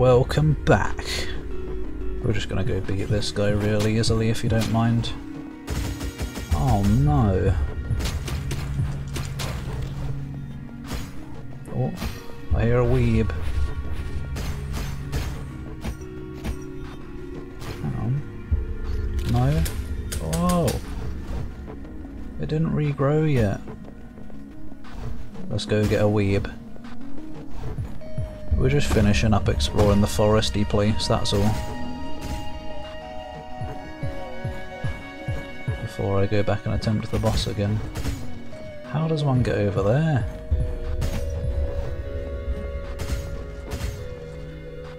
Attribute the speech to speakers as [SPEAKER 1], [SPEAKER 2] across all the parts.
[SPEAKER 1] welcome back. We're just gonna go beat this guy really easily if you don't mind. Oh no. Oh, I hear a weeb. No? Oh! It didn't regrow yet. Let's go get a weeb. We're just finishing up exploring the foresty place, that's all. Before I go back and attempt the boss again. How does one get over there?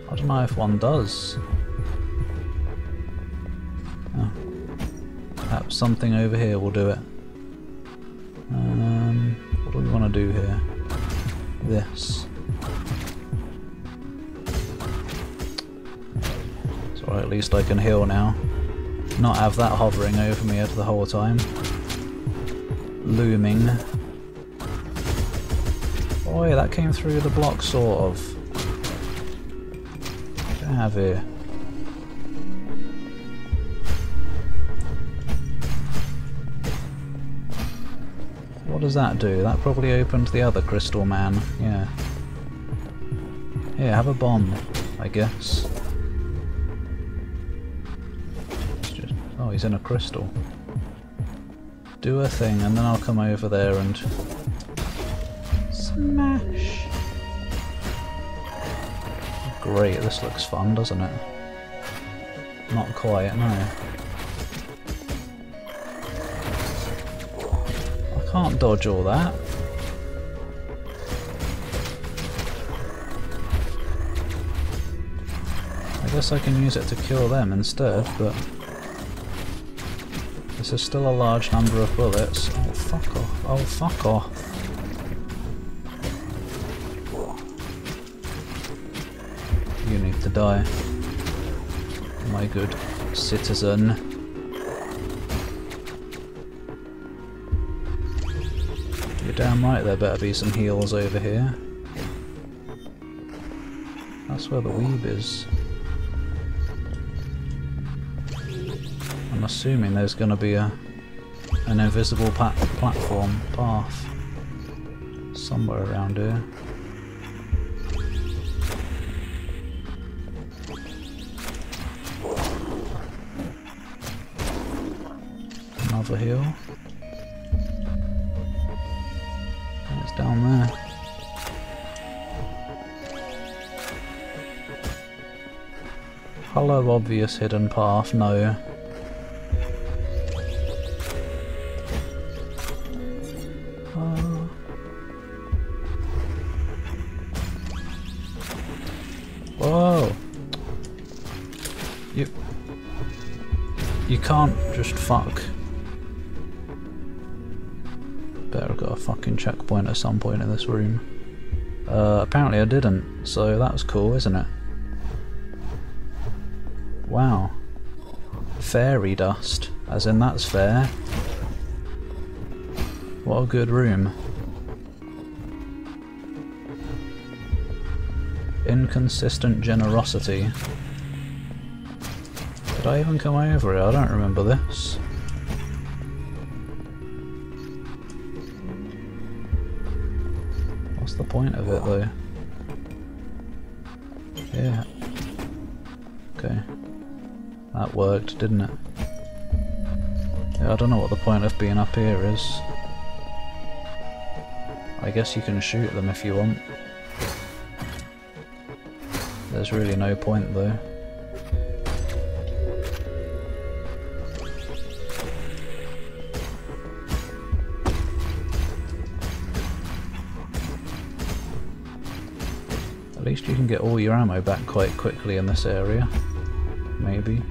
[SPEAKER 1] I don't know if one does. Oh. Perhaps something over here will do it. Um, what do we want to do here? This. Least I can heal now. Not have that hovering over me the whole time. Looming. Yeah, that came through the block sort of. What I have here? What does that do? That probably opened the other crystal man, yeah. Here, have a bomb, I guess. He's in a crystal. Do a thing, and then I'll come over there and... Smash! Great, this looks fun, doesn't it? Not quite, no. I can't dodge all that. I guess I can use it to kill them instead, but... This is still a large number of bullets. Oh, fuck off. Oh, fuck off. You need to die. My good citizen. You're damn right there better be some heals over here. That's where the weeb is. Assuming there's going to be a an invisible plat platform path somewhere around here. Another heal. It's down there. Hello, obvious hidden path. No. Fuck. Better got a fucking checkpoint at some point in this room. Uh, apparently I didn't, so that was cool, isn't it? Wow. Fairy dust. As in that's fair. What a good room. Inconsistent generosity. Did I even come over it? I don't remember this. What's the point of it though? Yeah. Okay. That worked, didn't it? Yeah, I don't know what the point of being up here is. I guess you can shoot them if you want. There's really no point though. Get all your ammo back quite quickly in this area. Maybe.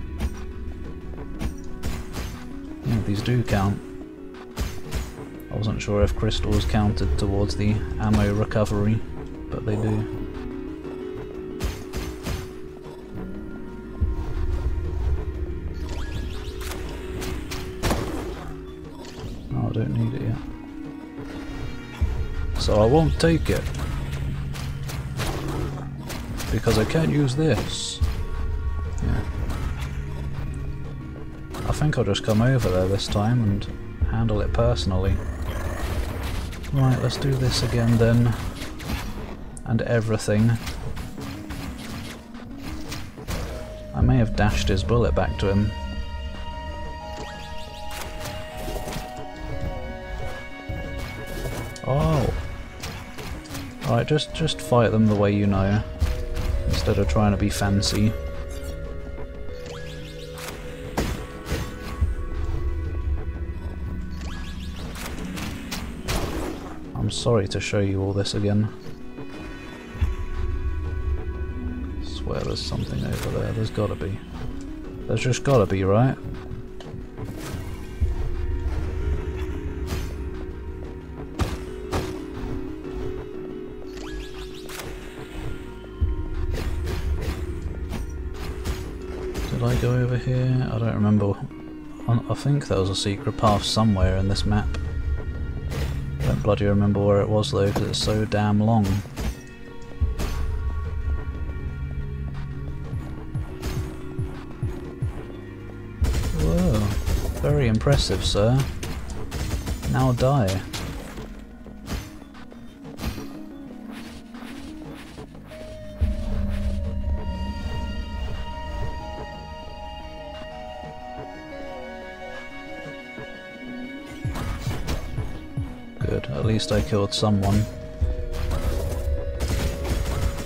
[SPEAKER 1] Yeah, these do count. I wasn't sure if crystals counted towards the ammo recovery, but they do. Oh, I don't need it yet. So I won't take it. Because I can't use this. Yeah. I think I'll just come over there this time and handle it personally. Right, let's do this again then. And everything. I may have dashed his bullet back to him. Oh! Alright, just, just fight them the way you know, instead of trying to be fancy. I'm sorry to show you all this again. I swear there's something over there, there's gotta be. There's just gotta be, right? Go over here? I don't remember. I think there was a secret path somewhere in this map. I don't bloody remember where it was though, because it's so damn long. Whoa, very impressive, sir. Now die. Least I killed someone.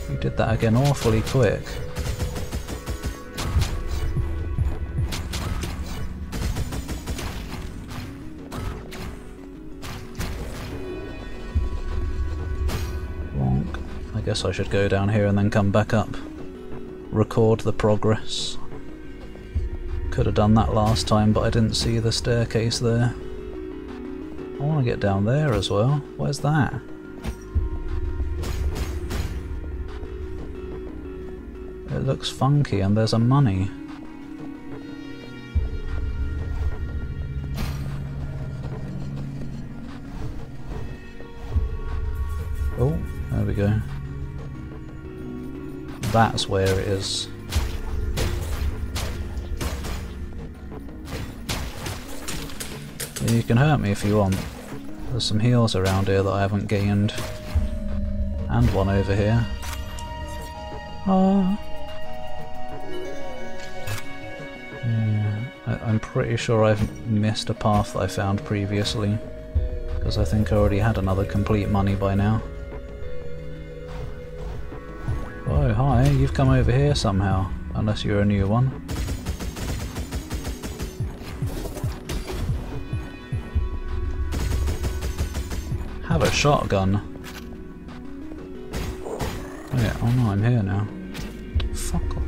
[SPEAKER 1] You did that again awfully quick. I guess I should go down here and then come back up. Record the progress. Could have done that last time, but I didn't see the staircase there. I want to get down there as well. Where's that? It looks funky and there's a money. Oh, there we go. That's where it is. You can hurt me if you want. There's some heals around here that I haven't gained. And one over here. Ah. Yeah, I, I'm pretty sure I've missed a path that I found previously. Because I think I already had another complete money by now. Oh, hi, you've come over here somehow. Unless you're a new one. Have a shotgun. Oh yeah, oh no, I'm here now. Fuck off.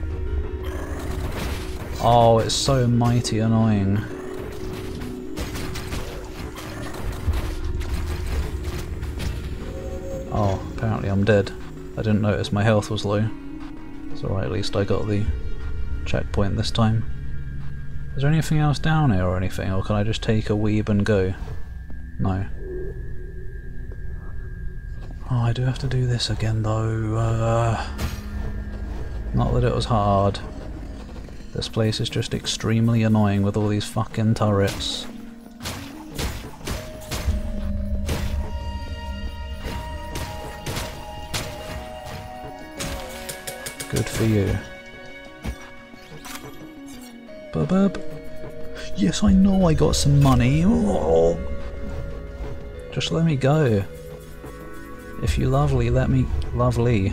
[SPEAKER 1] Oh, it's so mighty annoying. Oh, apparently I'm dead. I didn't notice my health was low. It's alright, at least I got the checkpoint this time. Is there anything else down here or anything, or can I just take a weeb and go? No. Do have to do this again though. Uh, not that it was hard. This place is just extremely annoying with all these fucking turrets. Good for you. Bub. Yes, I know I got some money. Oh. Just let me go. If you lovely, let me... Lovely.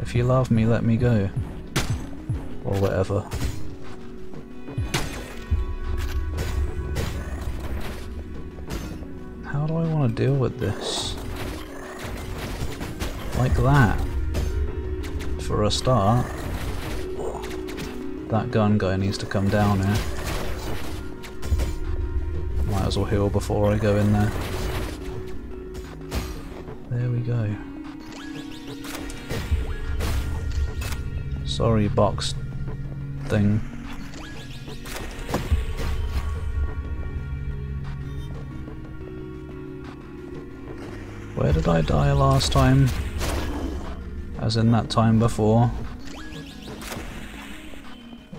[SPEAKER 1] If you love me, let me go. Or whatever. How do I want to deal with this? Like that. For a start. That gun guy needs to come down here. Might as well heal before I go in there. There we go. Sorry, box thing. Where did I die last time? As in that time before.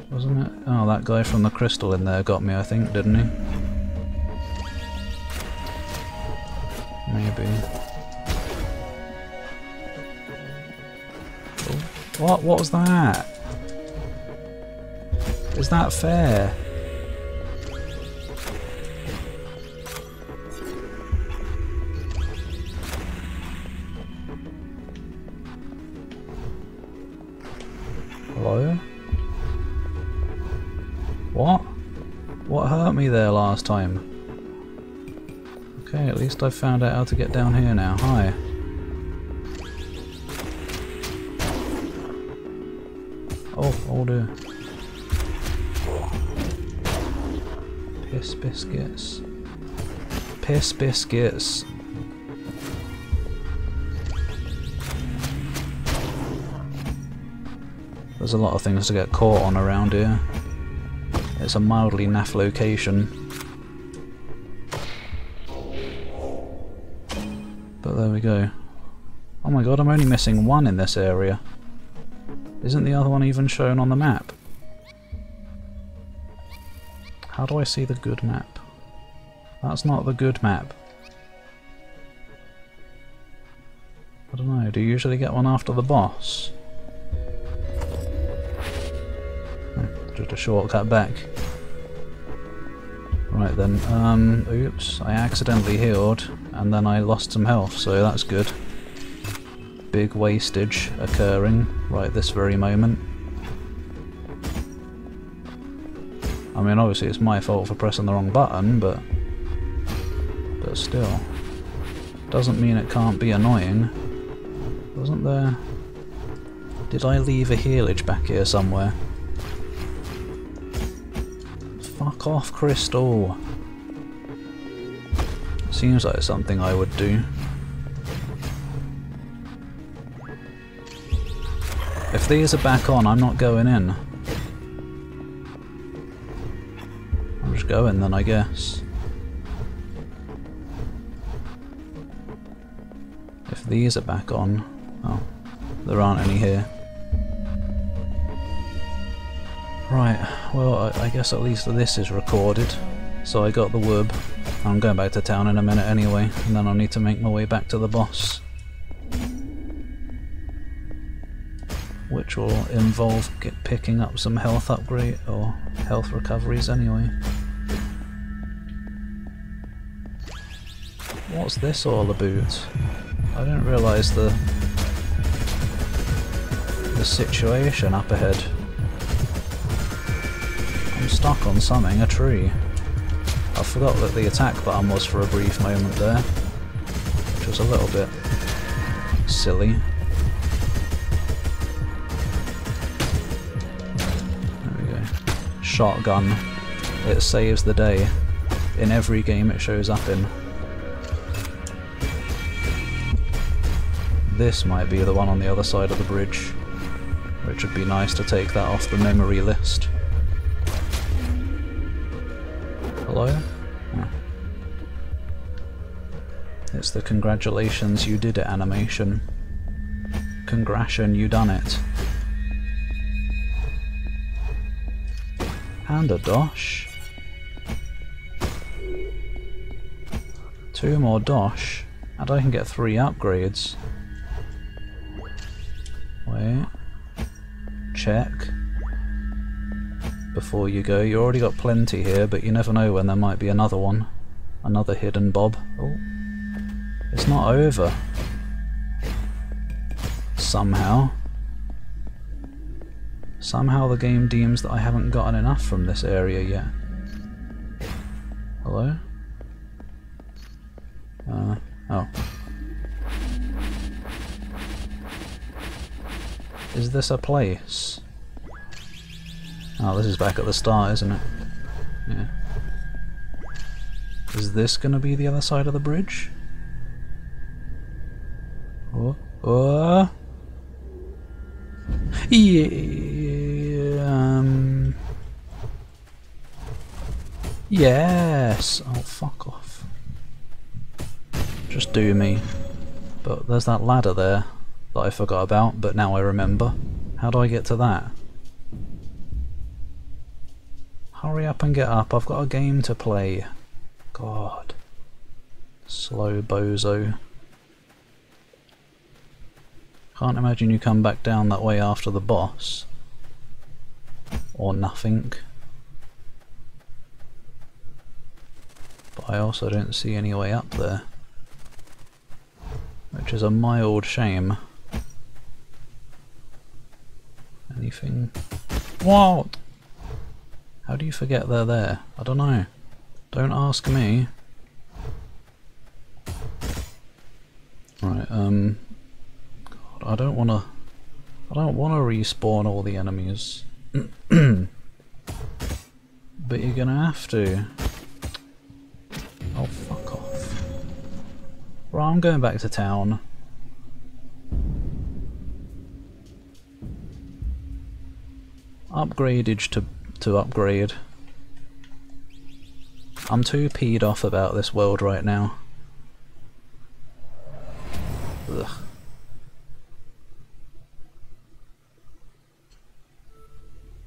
[SPEAKER 1] wasn't it? Oh, that guy from the crystal in there got me, I think, didn't he? Maybe. What? What was that? Is that fair? Hello? What? What hurt me there last time? Okay, at least I've found out how to get down here now. Hi. Piss biscuits. Piss biscuits. There's a lot of things to get caught on around here. It's a mildly naff location. But there we go. Oh my god, I'm only missing one in this area. Isn't the other one even shown on the map? How do I see the good map? That's not the good map. I don't know, do you usually get one after the boss? Just a shortcut back. Right then, um, oops, I accidentally healed, and then I lost some health, so that's good. Big wastage occurring right this very moment. I mean, obviously it's my fault for pressing the wrong button, but... But still. Doesn't mean it can't be annoying. Wasn't there... Did I leave a healage back here somewhere? Fuck off, Crystal. Seems like something I would do. If these are back on, I'm not going in. I'm just going then, I guess. If these are back on... Oh, there aren't any here. Right, well I, I, guess at least this is recorded. So I got the wub. I'm going back to town in a minute anyway, and then I'll need to make my way back to the boss. Which will involve picking up some health upgrade, or health recoveries anyway. What's this all about? I didn't realise the the situation up ahead I'm stuck on something, a tree. I forgot that the attack button was for a brief moment there, which was a little bit silly. Shotgun. It saves the day. In every game it shows up in. This might be the one on the other side of the bridge, which would be nice to take that off the memory list. Hello? Oh. It's the congratulations you did it animation. Congration, you done it. And a dosh. Two more dosh, and I can get three upgrades. Wait. Check before you go. You already got plenty here, but you never know when there might be another one. Another hidden bob. Oh. It's not over. Somehow. Somehow the game deems that I haven't gotten enough from this area yet. Hello? Uh, oh. Is this a place? Oh, this is back at the start, isn't it? Yeah. Is this gonna be the other side of the bridge? Oh, oh. Yeah, um. Yes! Oh, fuck off. Just do me. But there's that ladder there that I forgot about, but now I remember. How do I get to that? Hurry up and get up, I've got a game to play. God. Slow bozo. Can't imagine you come back down that way after the boss. Or nothing. I also don't see any way up there. Which is a mild shame. Anything? What? How do you forget they're there? I don't know. Don't ask me. Right, um... God, I don't wanna... I don't wanna respawn all the enemies. but you're gonna have to. I'm going back to town. Upgradage to, to upgrade. I'm too peed off about this world right now. Ugh.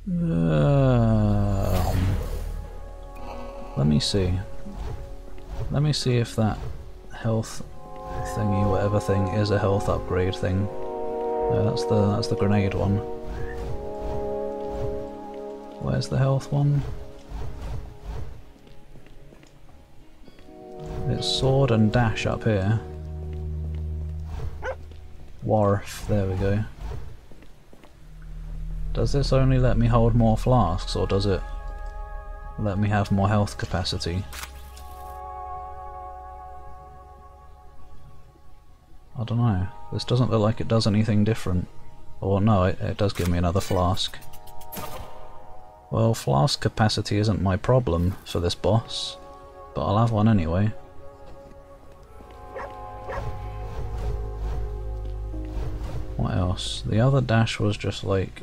[SPEAKER 1] Um, let me see. Let me see if that health thingy, whatever thing, is a health upgrade thing. No, that's the that's the grenade one. Where's the health one? It's sword and dash up here. Wharf, there we go. Does this only let me hold more flasks, or does it let me have more health capacity? I don't know. This doesn't look like it does anything different. Or no, it, it does give me another flask. Well, flask capacity isn't my problem for this boss, but I'll have one anyway. What else? The other dash was just like...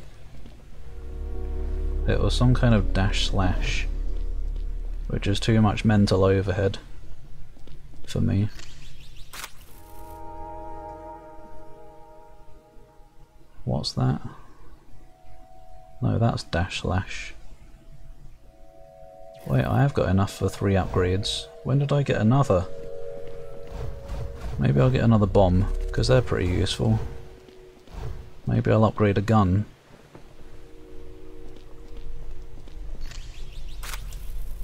[SPEAKER 1] It was some kind of dash slash, which is too much mental overhead for me. What's that? No, that's dash slash. Wait, I have got enough for three upgrades. When did I get another? Maybe I'll get another bomb, because they're pretty useful. Maybe I'll upgrade a gun.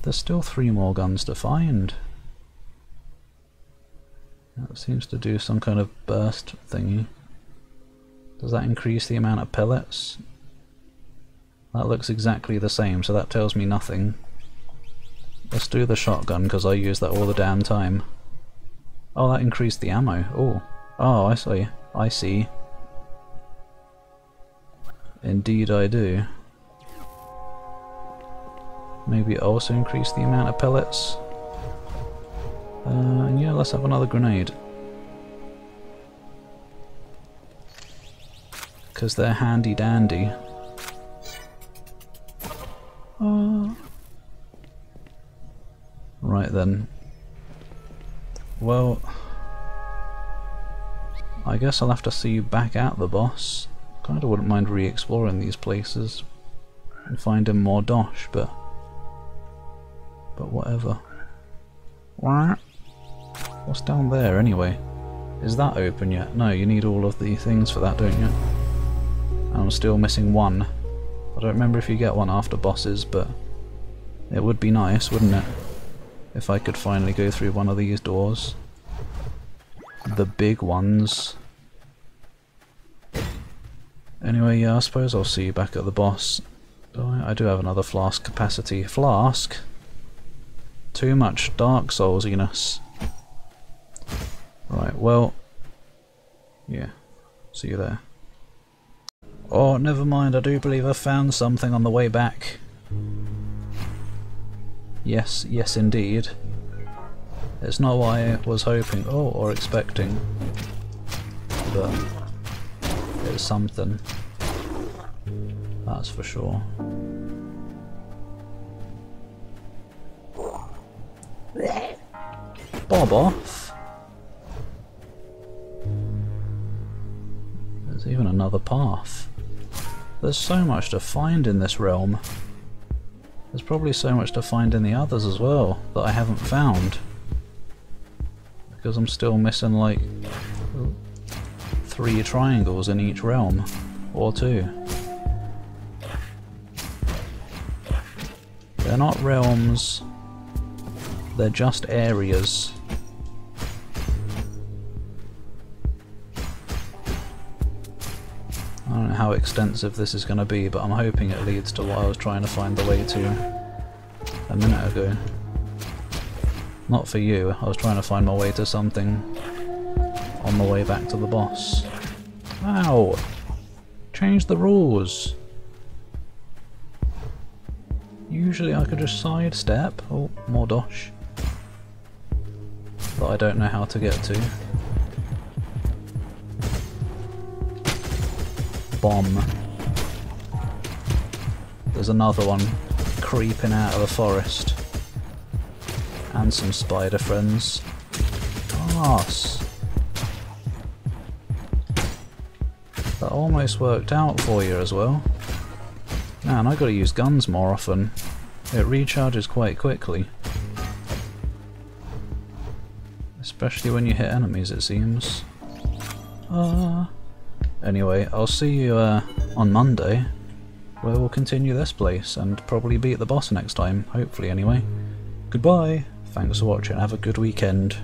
[SPEAKER 1] There's still three more guns to find. That seems to do some kind of burst thingy. Does that increase the amount of pellets? That looks exactly the same, so that tells me nothing. Let's do the shotgun, because I use that all the damn time. Oh, that increased the ammo. Oh. Oh, I see. I see. Indeed I do. Maybe it also increase the amount of pellets. Uh, yeah, let's have another grenade. Because they're handy dandy. Uh. Right then. Well, I guess I'll have to see you back at the boss. Kinda wouldn't mind re-exploring these places and finding more dosh, but but whatever. What? What's down there anyway? Is that open yet? No, you need all of the things for that, don't you? I'm still missing one. I don't remember if you get one after bosses, but it would be nice, wouldn't it? If I could finally go through one of these doors. The big ones. Anyway, yeah, I suppose I'll see you back at the boss. Oh, I do have another flask capacity. Flask? Too much Dark Soulsiness. Right, well... Yeah, see you there. Oh, never mind, I do believe I found something on the way back. Yes, yes indeed. It's not what I was hoping, oh, or expecting. But it's something. That's for sure. Bob off. There's even another path. There's so much to find in this realm. There's probably so much to find in the others as well that I haven't found. Because I'm still missing like three triangles in each realm. Or two. They're not realms, they're just areas. Don't know how extensive this is going to be, but I'm hoping it leads to what I was trying to find the way to a minute ago. Not for you, I was trying to find my way to something on the way back to the boss. Wow! Change the rules! Usually I could just sidestep. Oh, more dosh. That I don't know how to get to. Bomb. There's another one creeping out of the forest. And some spider friends. Arse. That almost worked out for you as well. Man, I gotta use guns more often. It recharges quite quickly. Especially when you hit enemies, it seems. Uh, anyway, I'll see you uh, on Monday, where we'll continue this place and probably beat the boss next time, hopefully anyway. Goodbye, thanks for watching, have a good weekend.